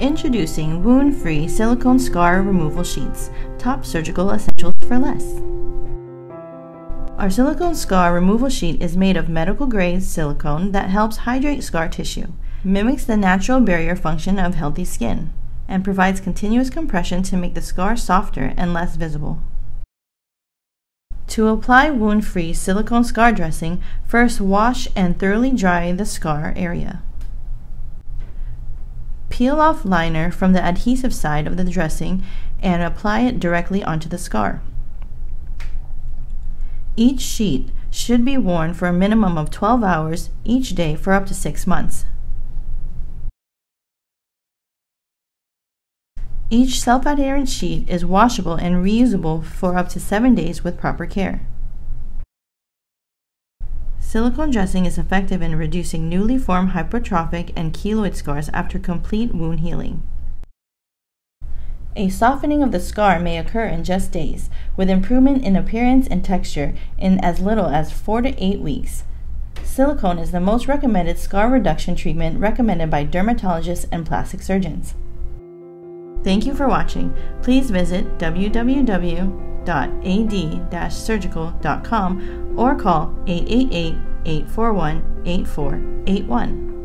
Introducing wound free silicone scar removal sheets, top surgical essentials for less. Our silicone scar removal sheet is made of medical grade silicone that helps hydrate scar tissue, mimics the natural barrier function of healthy skin, and provides continuous compression to make the scar softer and less visible. To apply wound free silicone scar dressing, first wash and thoroughly dry the scar area. Peel off liner from the adhesive side of the dressing and apply it directly onto the scar. Each sheet should be worn for a minimum of 12 hours each day for up to 6 months. Each self-adherent sheet is washable and reusable for up to 7 days with proper care. Silicone dressing is effective in reducing newly formed hypertrophic and keloid scars after complete wound healing. A softening of the scar may occur in just days, with improvement in appearance and texture in as little as 4 to 8 weeks. Silicone is the most recommended scar reduction treatment recommended by dermatologists and plastic surgeons. Thank you for watching. Please visit www www.ad-surgical.com or call 888-841-8481.